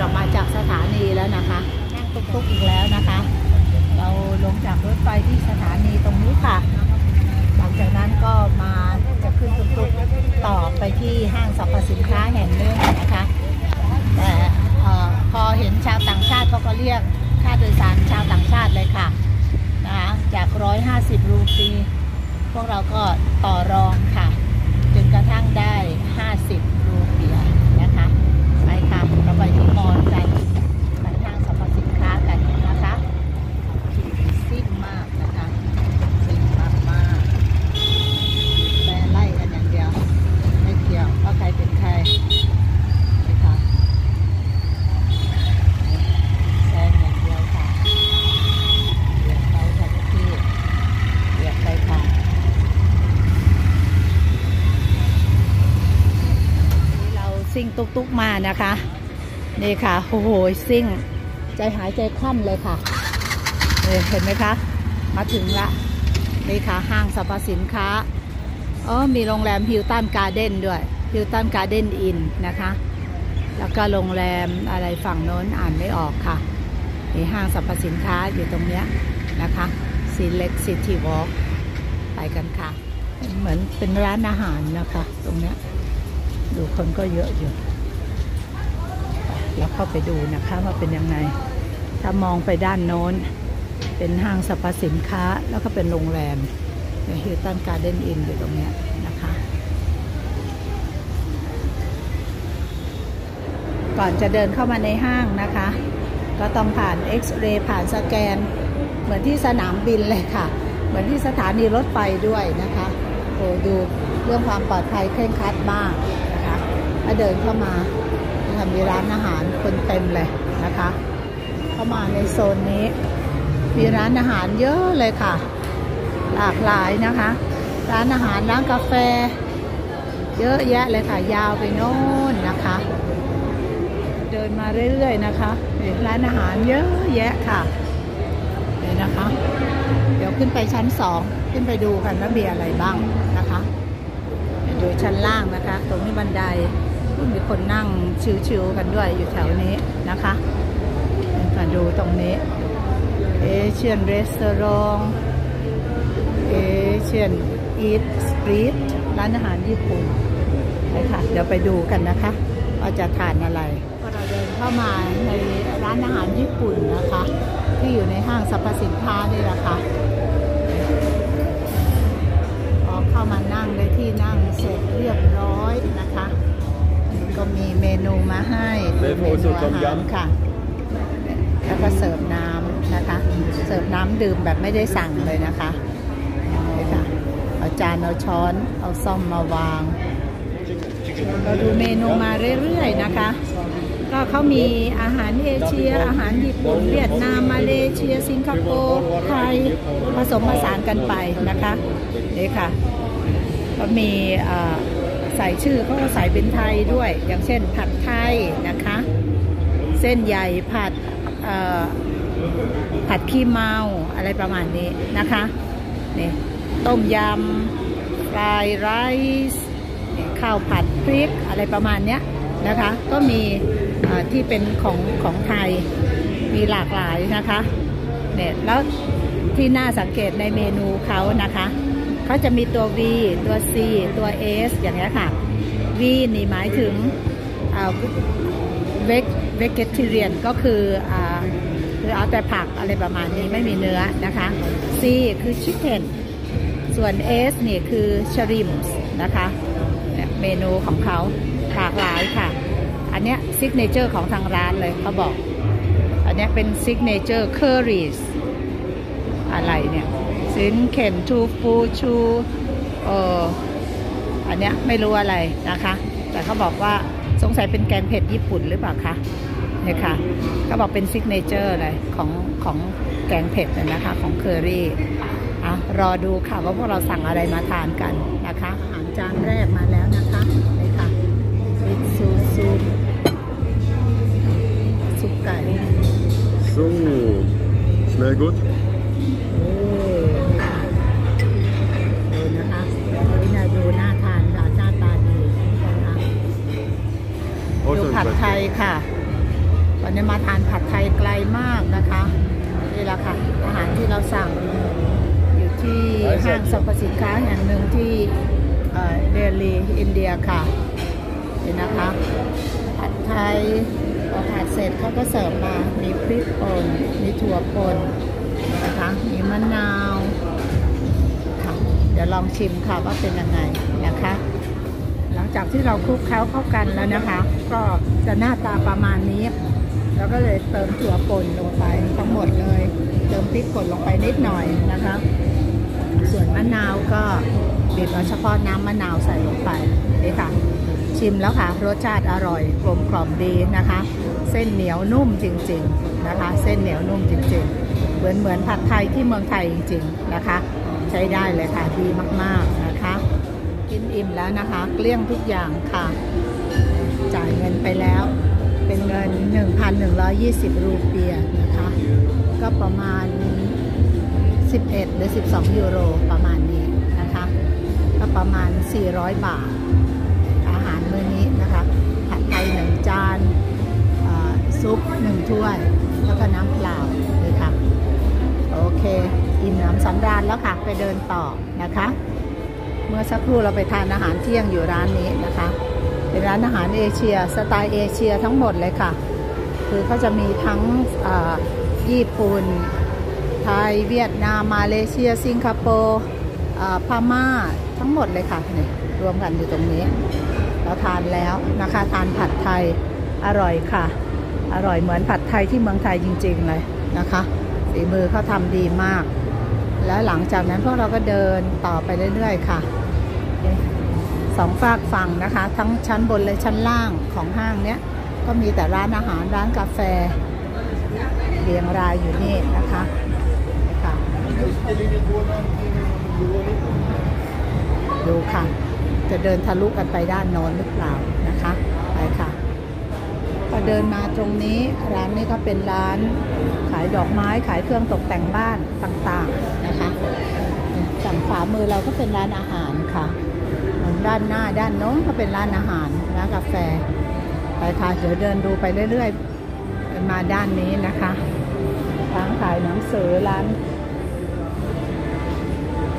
ออกมาจากสถานีแล้วนะคะนั่งตุ๊กๆอีกแล้วนะคะ เราลงจากรถไฟที่สถานีตรงนี้ค่ะ หลังจากนั้นก็มาจะขึ้นตุ๊กๆต่อไปที่ห้างสรรพสินค้าแห่งหนึ่งนะคะ แต่พอเห็นชาวต่างชาติเขาก็เรียกค่าโดยสารชาวต่างชาติเลยค่ะนะคะจาก 150 รูปี พวกเราก็ต่อรองค่ะ จนกระทั่งได้ 50 รูเปียนะคะ ไปค่ะ เราไปที่มอลกันไปห้างสรรพสินค้ากันนะคะซิ่งมากนะคะซิ่งมากมากๆแต่ไล่กันอย่างเดียว ไม่เกี่ยวว่าใครเป็นใครไปค่ะแซงอย่างเดียวค่ะเหยียบไปค่ะทุกที่เหยียบไปค่ะ นี่เราซิ่งตุ๊กๆมา นะคะ นี่ค่ะโอ้โหซิ่ง ใจหายใจคว่ำเลยค่ะเห็นไหมคะ มาถึงละนี่ค่ะห้างสรรพสินค้าอ๋อมีโรงแรม Hilton Garden ด้วย Hilton Garden Inn นะคะ แล้วก็โรงแรมอะไรฝั่งโน้นอ่านไม่ออกค่ะมีห้างสรรพสินค้าอยู่ตรงเนี้ยนะคะ Select Citywalk ไปกันค่ะ เหมือนเป็นร้านอาหารนะคะ ตรงเนี้ยดูคนก็เยอะอยู่ แล้วเข้าไปดูนะคะว่าเป็นยังไง ถ้ามองไปด้านโน้น เป็นห้างสรรพสินค้าแล้วก็เป็นโรงแรมใน Hilton Garden Inn อยู่ตรงนี้นะคะก่อนจะเดินเข้ามาในห้างนะคะ ก็ต้องผ่านเอ็กซเรย์ผ่านสแกน เหมือนที่สนามบินเลยค่ะ เหมือนที่สถานีรถไฟด้วยนะคะโอ้ดูเรื่องความปลอดภัยเคร่งครัดมากนะคะถ้าเดินเข้ามา ทำมีร้านอาหารคนเต็มเลยนะคะ เข้ามาในโซนนี้ มีร้านอาหารเยอะเลยค่ะ หลากหลายนะคะ ร้านอาหารร้านกาแฟ เยอะแยะเลยค่ะ ยาวไปโน่นนะคะ เดินมาเรื่อยๆนะคะร้านอาหารเยอะแยะค่ะนี่นะคะ เดี๋ยวขึ้นไปชั้นสองขึ้นไปดูกันว่ามีอะไรบ้างนะคะดูชั้นล่างนะคะ ตรงนี้บันได มีคนนั่งชิวๆกันด้วยอยู่แถวนี้นะคะมาดูตรงนี้เอเชียนรีสอร์ทเอเชียนอีทสตรีทร้านอาหารญี่ปุ่นไปค่ะเดี๋ยวไปดูกันนะคะว่าจะทานอะไรเราเดินเข้ามาในร้านอาหารญี่ปุ่นนะคะ ที่อยู่ในห้างสรรพสินค้านี่แหละค่ะพอเข้ามานั่งได้ที่ มีเมนูมาให้เมนูอาหารค่ะ แล้วก็เสิร์ฟน้ำนะคะ เสิร์ฟน้ำดื่มแบบไม่ได้สั่งเลยนะคะนี่ค่ะเอาจานเอาช้อนเอาซ่อมมาวางเราดูเมนูมาเรื่อยๆนะคะ ก็เขามีอาหารเอเชีย อาหารญี่ปุ่นเวียดนามมาเลเซีย สิงคโปร์ไทยผสมผสานกันไปนะคะนี่ค่ะก็มีเอ่อ ใส่ชื่อเขาก็ใส่เป็นไทยด้วย อย่างเช่นผัดไทยนะคะ เส้นใหญ่ผัดผัดขี้เมาอะไรประมาณนี้นะคะนี่ต้มยำฟรายไรซ์ข้าวผัดพริกอะไรประมาณเนี้ยนะคะ ก็มีที่เป็นของของไทยมีหลากหลายนะคะเนี่ยแล้วที่น่าสังเกตในเมนูเขานะคะ เขาจะมีตัว V ตัว C ตัว S อย่างเงี้ยค่ะ V นี่หมายถึง veg vegetarian ก็คืออ่าคือเอาแต่ผักอะไรประมาณนี้ไม่มีเนื้อนะคะ C คือ chicken ส่วน S นี่คือ shrimps นะคะเนี่ยเมนูของเขาหลากหลายค่ะ อันเนี้ย signature ของทางร้านเลยเขาบอก อันเนี้ยเป็น signature curryอะไรเนี่ย สินเข็นทูฟูชูเอออันเนี้ยไม่รู้อะไรนะคะ แต่เขาบอกว่าสงสัยเป็นแกงเผ็ดญี่ปุ่นหรือเปล่าคะเนี่ยค่ะก็บอกเป็น signature เลยของของแกงเผ็ดนะนะคะ ของเคอรี่อะรอดูค่ะว่าพวกเราสั่งอะไรมาทานกันนะคะอาหารจานแรกมาแล้วนะคะนี่ค่ะ miso soupซุปไก่ So, smell good. คะดู Also ผัด impressive. ไทยค่ะเนี่ยมาทานผัดไทยไกลมากนะคะนี่แหละค่ะอาหารที่เราสั่งอยู่ที่ห้างสรรพสินค้าแห่งหนึ่งที่เดลีอินเดียค่ะนี่นะคะผัดไทยพอผัดเสร็จเขาก็เสิร์ฟมามีพริกป่นมีถั่วป่นนะคะมีมะนาวค่ะเดี๋ยวลองชิมค่ะว่าเป็นยังไงนะคะ จากที่เราคลุกเคล้าเข้ากันแล้วนะคะ ก็จะหน้าตาประมาณนี้ แล้วก็เลยเติมถั่วป่นลงไปทั้งหมดเลย เติมพริกป่นลงไปนิดหน่อยนะคะ ส่วนมะนาวก็บีบเอาเฉพาะน้ำมะนาวใส่ลงไปนี่ค่ะ ชิมแล้วค่ะ รสชาติอร่อยกลมกล่อมดีนะคะ เส้นเหนียวนุ่มจริง ๆนะคะ เส้นเหนียวนุ่มจริง ๆ เหมือนเหมือนผัดไทยที่เมืองไทยจริง ๆ นะคะ ใช้ได้เลยค่ะดีมากๆนะคะกิน อิ่มแล้วนะคะ เกลี้ยงทุกอย่างค่ะ จ่ายเงินไปแล้ว เป็นเงิน 1,120 รูเปียนะคะ ก็ประมาณ 11 หรือ 12 ยูโรประมาณนี้นะคะ ก็ประมาณ 400 บาท อาหารมื้อนี้นะคะผัดไทยหนึ่งจานซุปหนึ่งถ้วย แล้วก็น้ำเปล่าเลยค่ะ โอเค อิ่มน้ำสำราญแล้วค่ะ ไปเดินต่อนะคะ เมื่อสักครู่เราไปทานอาหารเที่ยงอยู่ร้านนี้นะคะ เป็นร้านอาหารเอเชียสไตล์เอเชียทั้งหมดเลยค่ะ คือเขาจะมีทั้งอ่าญี่ปุ่น ไทย เวียดนาม มาเลเซีย สิงคโปร์อ่าพม่าทั้งหมดเลยค่ะนี่รวมกันอยู่ตรงนี้ เราทานแล้วนะคะทานผัดไทยอร่อยค่ะ อร่อยเหมือนผัดไทยที่เมืองไทยจริงๆเลยนะคะฝีมือเขาทำดีมาก แล้วหลังจากนั้นพวกเราก็เดินต่อไปเรื่อยๆค่ะสองฝากฝั่งนะคะ ทั้งชั้นบนและชั้นล่างของห้างเนี้ยก็มีแต่ร้านอาหารร้านกาแฟเรียงรายอยู่นี่นะคะค่ะดูค่ะ จะเดินทะลุกันไปด้านโน้นหรือเปล่านะคะไปค่ะพอเดินมาตรงนี้ร้านนี้ก็เป็นร้านายดอกไม้ขายเครื่องตกแต่งบ้านต่างๆนะคะฝั่งขวามือเราก็เป็นร้านอาหารค่ะ ด้านหน้าด้านโน้นก็เป็นร้านอาหารร้านกาแฟไปค่ะเดี๋ยวเดินดูไปเรื่อยๆมาด้านนี้นะคะร้านขายหนังสือร้าน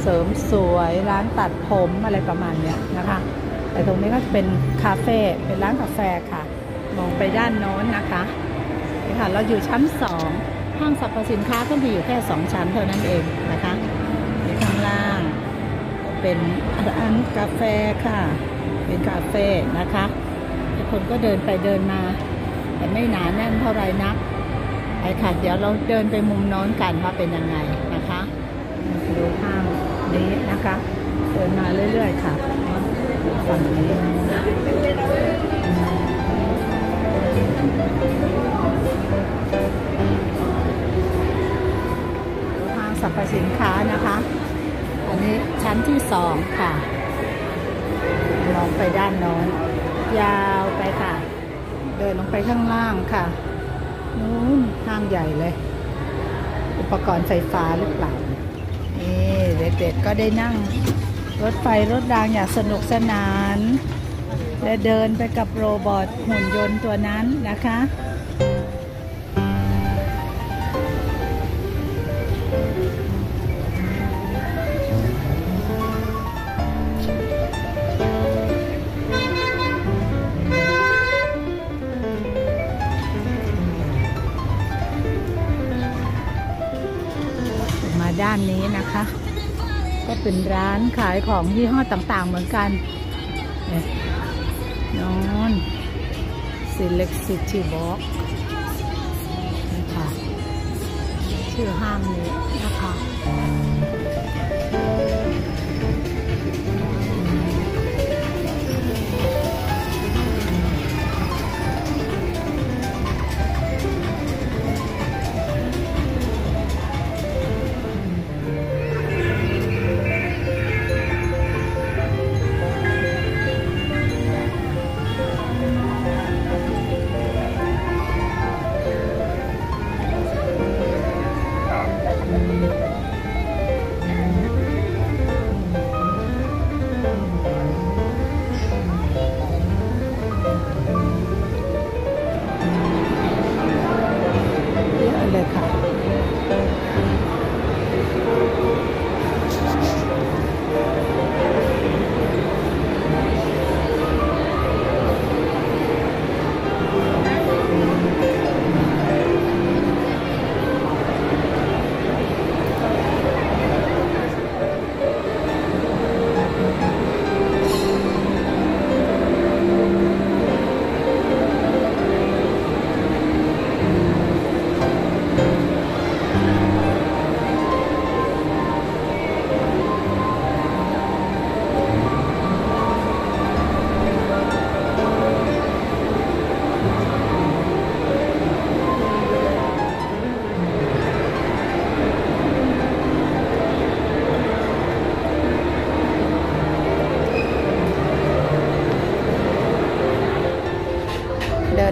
เสริมสวยร้านตัดผมอะไรประมาณเนี้ยนะคะแต่ตรงนี้ก็เป็นคาเฟ่เป็นร้านกาแฟค่ะ มองไปด้านโน้นนะคะนี่ค่ะ เราอยู่ชั้นสอง ห้างสรรพสินค้าก็มีอยู่แค่สองชั้นเท่านั้นเองนะคะในข้างล่างเป็นร้านกาแฟค่ะ เป็นคาเฟ่นะคะคนก็เดินไปเดินมา แต่ไม่หนาแน่นเท่าไรนักไปค่ะ เดี๋ยวเราเดินไปมุมน้นกันว่าเป็นยังไงนะคะดูห้างนี้นะคะ เดินมาเรื่อยๆค่ะฝั่งนี้ สรรพสินค้านะคะ อันนี้ชั้นที่สองค่ะ มองไปด้านโน้นยาวไปค่ะ เดินลงไปข้างล่างค่ะ นู้นห้างใหญ่เลย อุปกรณ์ไฟฟ้าหรือเปล่า นี่เด็กๆก็ได้นั่ง รถไฟรถรางอย่างสนุกสนาน และเดินไปกับโรบอทหุ่นยนต์ตัวนั้นนะคะ นะคะ ก็เป็นร้านขายของยี่ห้อต่างๆเหมือนกันนอน Select City Box นะคะชื่อห้างนี้นะคะ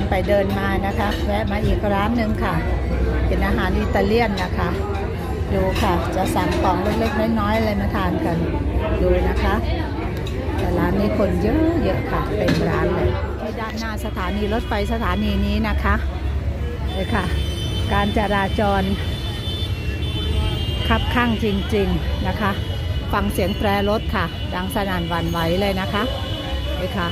นไปเดินมานะคะ แวะมาอีกร้านหนึ่งค่ะ เป็นอาหารอิตาเลียนนะคะ ดูค่ะ จะสั่งของเล็กๆน้อยๆอะไรมาทานกัน ดูนะคะ แต่ร้านนี้คนเยอะเยอะค่ะเต็มร้านเลยที่ด้านหน้าสถานีรถไฟสถานีนี้นะคะเลยค่ะ การจราจรคับข้างจริง ๆนะคะ ฟังเสียงแตรรถค่ะ ดังสนั่นหวั่นไหวเลยนะคะเลยค่ะ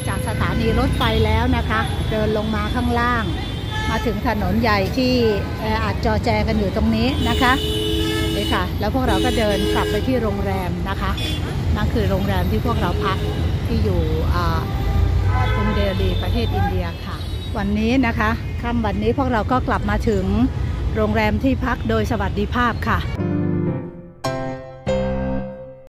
มาจากสถานีรถไฟแล้วนะคะ เดินลงมาข้างล่าง มาถึงถนนใหญ่ที่ออัดจอแจกันอยู่ตรงนี้นะคะเลยค่ะ แล้วพวกเราก็เดินกลับไปที่โรงแรมนะคะ นั่นคือโรงแรมที่พวกเราพักที่อยู่อ่ากรุงเดลีประเทศอินเดียค่ะ วันนี้นะคะค่ำวันนี้พวกเราก็กลับมาถึงโรงแรมที่พักโดยสวัสดิภาพค่ะ